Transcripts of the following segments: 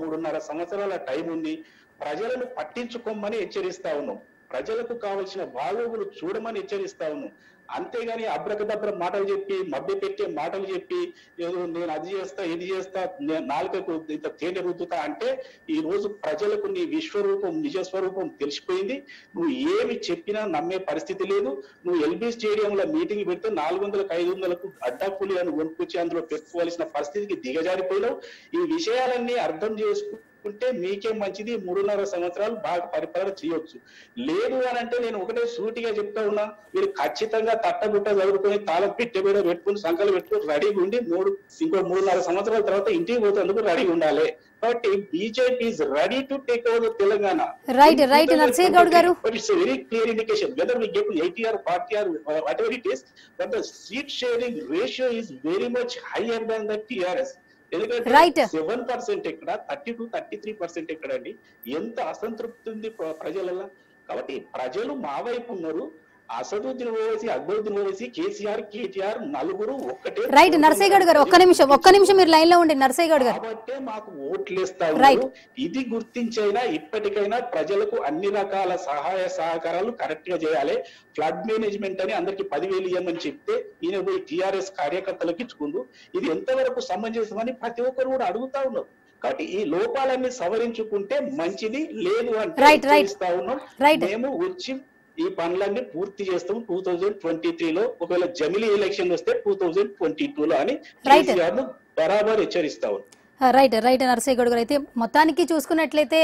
మూడున్నర సంవత్సరాల టైం ఉంది. ప్రజలను పట్టించుకోమని హెచ్చరిస్తా ఉన్నాం. ప్రజలకు కావలసిన బాగోగులు చూడమని హెచ్చరిస్తా ఉన్నాం. అంతేగాని అబ్రకదబ్ర మాటలు చెప్పి మభ్య పెట్టే మాటలు చెప్పి ఏదో నేను అది చేస్తా ఇది చేస్తా నేను నాలుకకు ఇంత తేనె రుద్దుతా అంటే ఈ రోజు ప్రజలకు నీ విశ్వరూపం నిజ స్వరూపం తెలిసిపోయింది. నువ్వు ఏమి చెప్పినా నమ్మే పరిస్థితి లేదు. నువ్వు ఎల్బీ స్టేడియంలో మీటింగ్ పెడితే నాలుగు వందలకు ఐదు వందలకు అడ్డాపులి అని కొనుక్కొచ్చి అందులో పెట్టుకోవాల్సిన పరిస్థితికి దిగజారిపోయినావు. ఈ విషయాలన్నీ అర్థం చేసుకుంటే మీకే మంచిది. మూడున్నర సంవత్సరాలు బాగా పరిపాలన చేయొచ్చు. లేదు అని అంటే నేను ఒకటే సూటిగా చెప్తా ఉన్నా. మీరు ఖచ్చితంగా తట్టబుట్ట చదువుకొని తాళం పెట్టె మీద పెట్టుకుని సంకలు పెట్టుకుని రెడీగా ఉండి మూడు ఇంకో మూడున్నర సంవత్సరాల తర్వాత ఇంటికి పోతేందుకు రెడీ ఉండాలి కాబట్టి BJP is ready to take over Telangana Right, right, Narasimha Goud garu. Clear indication whether we get to 80 or 40 or uh, whatever it is, that the seat sharing ratio is very much higher than the TRS. ఎందుకంటే. Seven percent ఎక్కడ thirty two thirty three percent ఎక్కడ అండి ఎంత అసంతృప్తి ఉంది ప్ర- ప్రజలలో కాబట్టి ప్రజలు మా వైపు ఉన్నారు అసదుద్దీన్ ఓవైసీ అక్బరుద్దీన్ ఓవైసీ కేసీఆర్ కేటీఆర్ నలుగురు ఒక్కటే రైట్ నర్సయ్య గౌడ్ గారు ఒక్క నిమిషం ఒక్క నిమిషం మీరు లైన్లో ఉండి నర్సయ్య గౌడ్ గారు. కాబట్టే మాకు ఓట్లేస్తా Right. ఉన్నారు ఇది గుర్తించైనా ఇప్పటికైనా ప్రజలకు అన్ని రకాల సహాయ సహకారాలు కరెక్ట్గా చేయాలి. ఫ్లడ్ మేనేజ్మెంట్ అని అందరికి పదివేలు ఇవ్వమని చెప్తే ఈయన పోయి టిఆర్ఎస్ కార్యకర్తలకు ఇచ్చుకుందు ఇది ఎంతవరకు సమంజసమని ప్రతి ఒక్కరు కూడా అడుగుతా ఉన్నారు. కాబట్టి ఈ లోపాలన్నీ సవరించుకుంటే మంచిది లేదు అంటే ఉన్నాం. Right. మేము వచ్చి ఈ పనులన్నీ పూర్తి చేస్తాం టూ థౌజండ్ ట్వంటీ త్రీలో ఒకవేళ జమిలీ ఎలక్షన్ వస్తే టూ థౌజండ్ ట్వంటీ టూలో అని. కేసీఆర్ బరాబర్ హెచ్చరిస్తా రైట్ రైట్ నరసయ్య గౌడ్ గారు. అయితే మొత్తానికి చూసుకున్నట్లయితే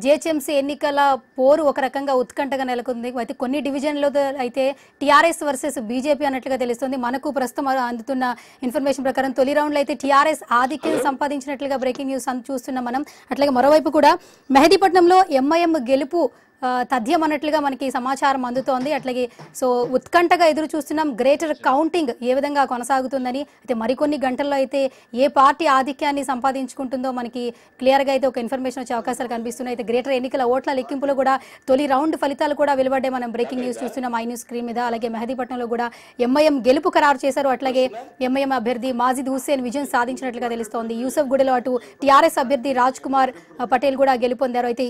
జిహెచ్ఎంసీ ఎన్నికల పోరు ఒక రకంగా ఉత్కంఠగా నెలకొంది. అయితే కొన్ని డివిజన్లో అయితే టీఆర్ఎస్ వర్సెస్ బీజేపీ అన్నట్లుగా తెలుస్తుంది. మనకు ప్రస్తుతం అందుతున్న ఇన్ఫర్మేషన్ ప్రకారం తొలి రౌండ్లో అయితే టీఆర్ఎస్ ఆధిక్యం సంపాదించినట్లుగా బ్రేకింగ్ న్యూస్ అన్- చూస్తున్నాం మనం. అట్లాగే మరోవైపు కూడా మెహదీపట్నంలో ఎంఐఎం గెలుపు తథ్యం అన్నట్లుగా మనకి సమాచారం అందుతోంది. అట్లాగే సో ఉత్కంఠగా ఎదురు చూస్తున్నాం. గ్రేటర్ కౌంటింగ్ ఏ విధంగా కొనసాగుతుందని అయితే మరికొన్ని గంటల్లో అయితే ఏ పార్టీ ఆధిక్యాన్ని సంపాదించుకుంటుందో మనకి క్లియర్గా అయితే ఒక ఇన్ఫర్మేషన్ వచ్చే అవకాశాలు కనిపిస్తున్నాయి. అయితే గ్రేటర్ ఎన్నికల ఓట్ల లెక్కింపులో కూడా తొలి రౌండ్ ఫలితాలు కూడా వెలువడే మనం బ్రేకింగ్ న్యూస్ చూస్తున్నాం. ఐ న్యూస్ స్క్రీన్ మీద అలాగే మెహదీపట్నంలో కూడా ఎంఐఎం గెలుపు ఖరారు చేశారు. అట్లాగే ఎంఐఎం అభ్యర్థి మాజిద్ హుస్సేన్ విజయం సాధించినట్లుగా తెలుస్తోంది. యూసఫ్ గుడిలో అటు టీఆర్ఎస్ అభ్యర్థి రాజ్ కుమార్ పటేల్ కూడా గెలుపొందారు. అయితే